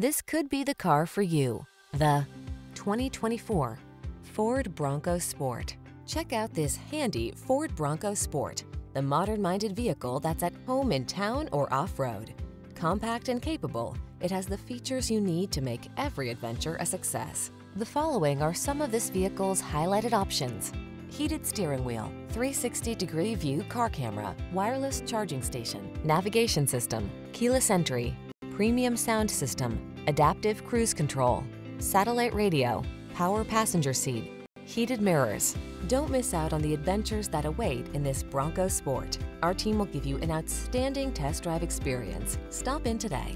This could be the car for you. The 2024 Ford Bronco Sport. Check out this handy Ford Bronco Sport, the modern-minded vehicle that's at home in town or off-road. Compact and capable, it has the features you need to make every adventure a success. The following are some of this vehicle's highlighted options. Heated steering wheel, 360-degree view car camera, wireless charging station, navigation system, keyless entry, premium sound system, adaptive cruise control, satellite radio, power passenger seat, heated mirrors. Don't miss out on the adventures that await in this Bronco Sport. Our team will give you an outstanding test drive experience. Stop in today.